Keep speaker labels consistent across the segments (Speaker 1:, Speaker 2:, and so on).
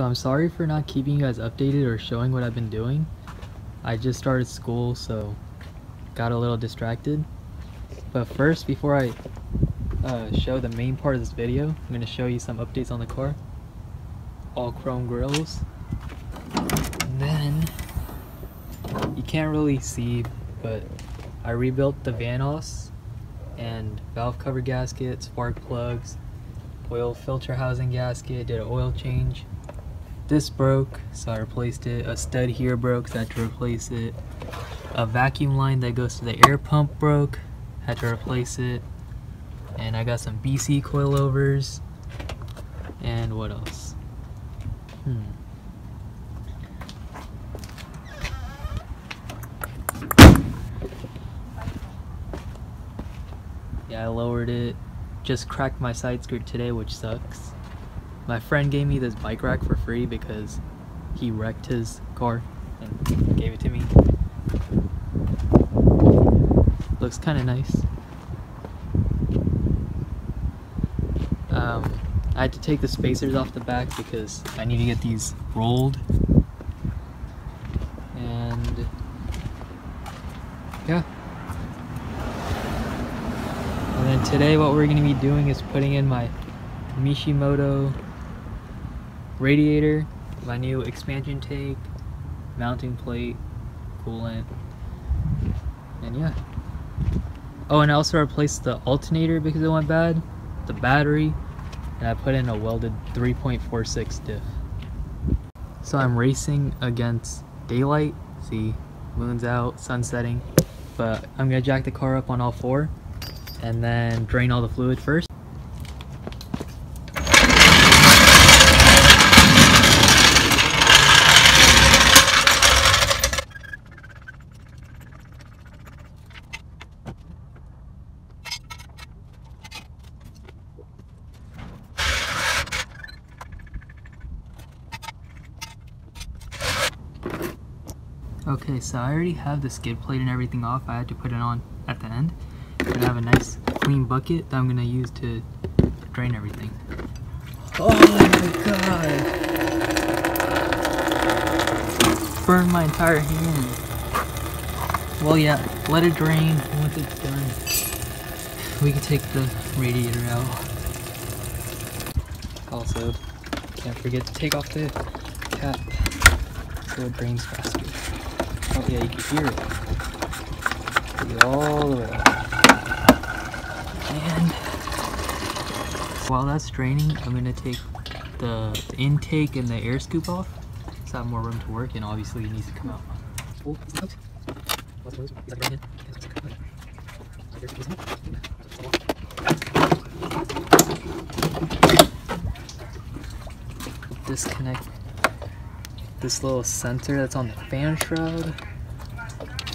Speaker 1: So I'm sorry for not keeping you guys updated or showing what I've been doing. I just started school, so got a little distracted. But first, before I uh, show the main part of this video, I'm going to show you some updates on the car. All chrome grills. And then, you can't really see, but I rebuilt the Vanos and valve cover gasket, spark plugs, oil filter housing gasket, did an oil change. This broke, so I replaced it. A stud here broke, so I had to replace it. A vacuum line that goes to the air pump broke, had to replace it. And I got some BC coilovers. And what else? Hmm. Yeah, I lowered it. Just cracked my side skirt today, which sucks. My friend gave me this bike rack for free because he wrecked his car and gave it to me. Looks kind of nice. Um, I had to take the spacers off the back because I need to get these rolled. And yeah. And then today what we're going to be doing is putting in my Mishimoto radiator, my new expansion tank, mounting plate, coolant, and yeah. Oh, and I also replaced the alternator because it went bad, the battery, and I put in a welded 3.46 diff. So I'm racing against daylight, see, moon's out, sun setting, but I'm gonna jack the car up on all four and then drain all the fluid first. Okay, so I already have the skid plate and everything off. I had to put it on at the end. But I have a nice clean bucket that I'm gonna use to drain everything. Oh my god! Burned my entire hand. Well yeah, let it drain once it's done. We can take the radiator out. Also, can't forget to take off the cap so it drains faster. Oh yeah, you can hear it. All the way up. And while that's draining, I'm gonna take the, the intake and the air scoop off so I have more room to work and obviously it needs to come out. Oh, Disconnect this little sensor that's on the fan shroud.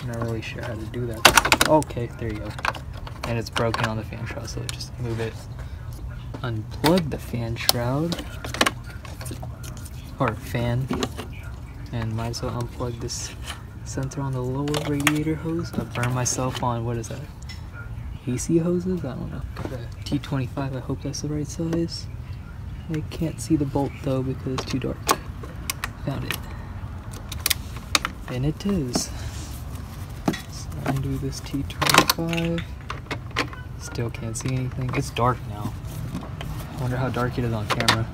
Speaker 1: I'm not really sure how to do that. Okay, there you go. And it's broken on the fan shroud, so just move it. Unplug the fan shroud. Or fan. And might as well unplug this sensor on the lower radiator hose. I burned myself on, what is that? AC hoses? I don't know. T25, I hope that's the right size. I can't see the bolt though because it's too dark. Found it. And it is. Undo this T25. Still can't see anything. It's dark now. I wonder how dark it is on camera.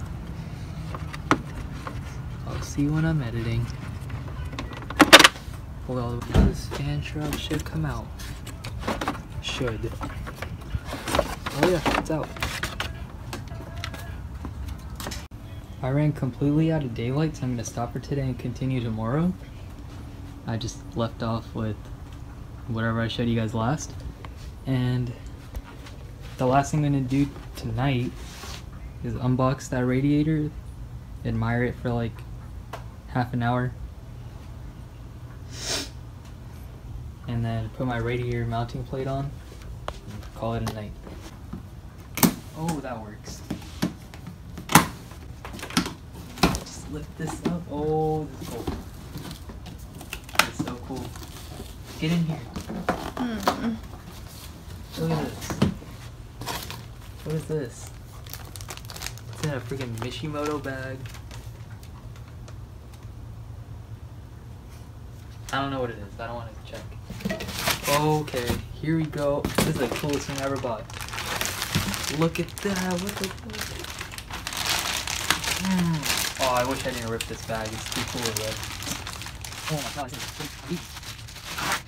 Speaker 1: I'll see when I'm editing. Well, this fan shroud should come out. Should. Oh yeah, it's out. I ran completely out of daylight, so I'm going to stop for today and continue tomorrow. I just left off with whatever I showed you guys last. And the last thing I'm going to do tonight is unbox that radiator, admire it for like half an hour, and then put my radiator mounting plate on call it a night. Oh, that works. Just lift this up. Oh, this get in here. Mm. Look at this. What is this? It's in a freaking Mishimoto bag. I don't know what it is. I don't want to check. Okay, here we go. This is the coolest thing I ever bought. Look at that. Mm. Oh, I wish I didn't rip this bag. It's too cool to rip. Oh my god,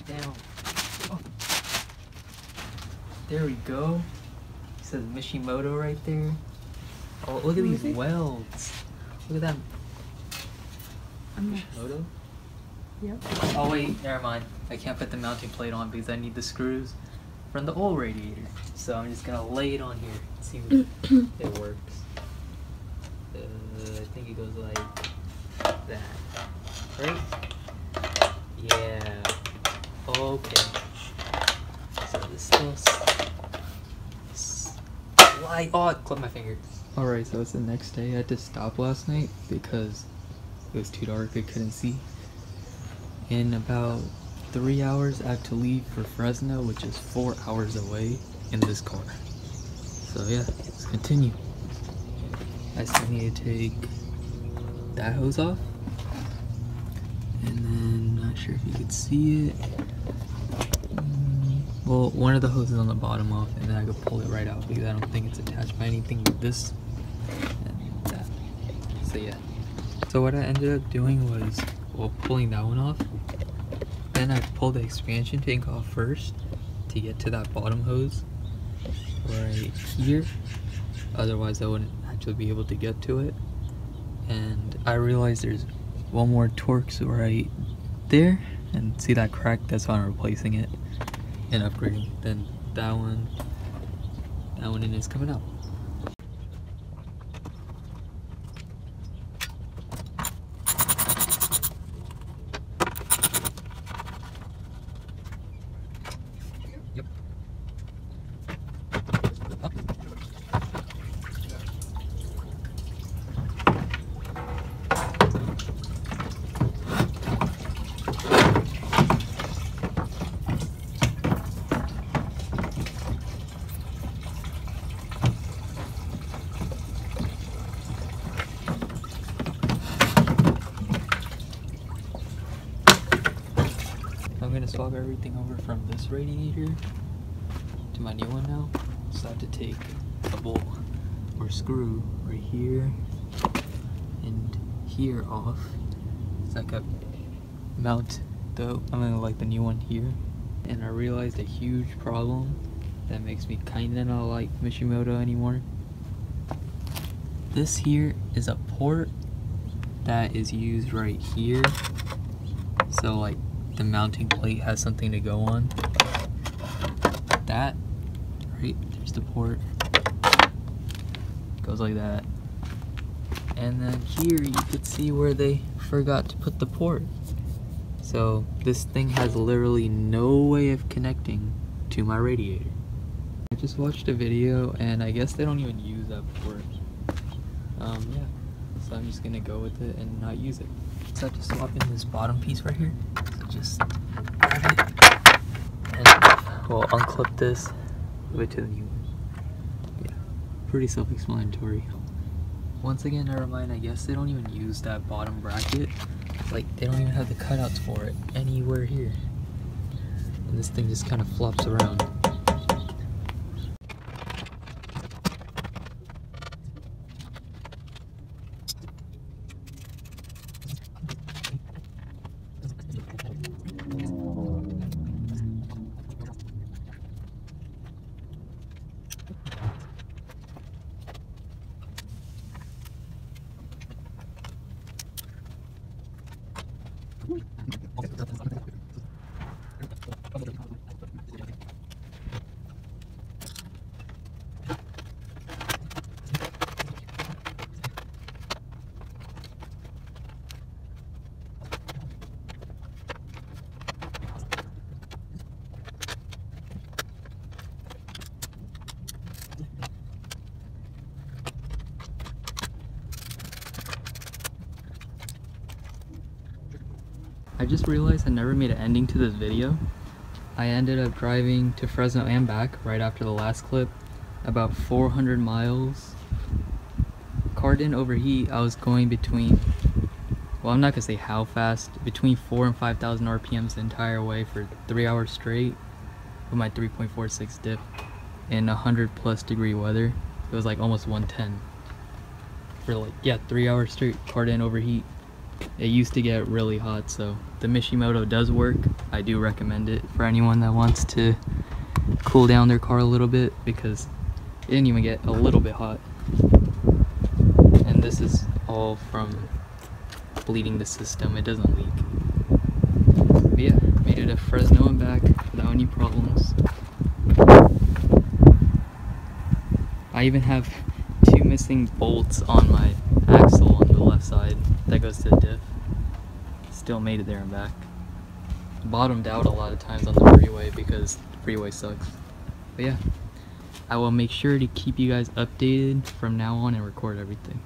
Speaker 1: down. Oh. There we go. It says Mishimoto right there. Oh, look at these welds. Look at that. Mishimoto?
Speaker 2: Yep.
Speaker 1: Oh wait, never mind. I can't put the mounting plate on because I need the screws from the old radiator. So I'm just gonna lay it on here. See if it works. Uh, I think it goes like that. Right? Yeah. Okay. So this. Oh, I clipped my finger. Alright, so it's the next day. I had to stop last night because it was too dark. I couldn't see. In about three hours, I have to leave for Fresno, which is four hours away in this car. So yeah, let's continue. I still need to take that hose off. And then, not sure if you could see it. Well, one of the hoses on the bottom off, and then I could pull it right out because I don't think it's attached by anything with this and that. So yeah. So what I ended up doing was, well, pulling that one off. Then I pulled the expansion tank off first to get to that bottom hose right here. Otherwise, I wouldn't actually be able to get to it. And I realized there's one more Torx right there. And see that crack? That's why I'm replacing it and upgrading. Then that one, that one is coming out. I'm gonna swap everything over from this radiator to my new one now. So I have to take a bolt or screw right here and here off. So I could mount the I'm gonna like the new one here. And I realized a huge problem that makes me kinda not like Mishimoto anymore. This here is a port that is used right here. So like the mounting plate has something to go on. That, right, there's the port. Goes like that. And then here you could see where they forgot to put the port. So this thing has literally no way of connecting to my radiator. I just watched a video and I guess they don't even use that port. Um, yeah. So I'm just gonna go with it and not use it. So I have to swap in this bottom piece right here. Just grab it and we'll unclip this, move it to the new one. Yeah, pretty self-explanatory. Once again, never mind. I guess they don't even use that bottom bracket. Like they don't even have the cutouts for it anywhere here. And this thing just kind of flops around. I just realized I never made an ending to this video. I ended up driving to Fresno and back right after the last clip, about 400 miles. Car didn't overheat, I was going between well, I'm not gonna say how fast, between four and five thousand RPMs the entire way for three hours straight with my 3.46 diff in 100 plus degree weather. It was like almost 110 for like yeah three hours straight. Car didn't overheat. It used to get really hot, so the Mishimoto does work. I do recommend it for anyone that wants to cool down their car a little bit because it didn't even get a little bit hot. And this is all from bleeding the system. It doesn't leak. But yeah, made it to Fresno and back without any problems. I even have two missing bolts on my axle on the left side that goes to the diff. Still made it there and back. Bottomed out a lot of times on the freeway because the freeway sucks. But yeah, I will make sure to keep you guys updated from now on and record everything.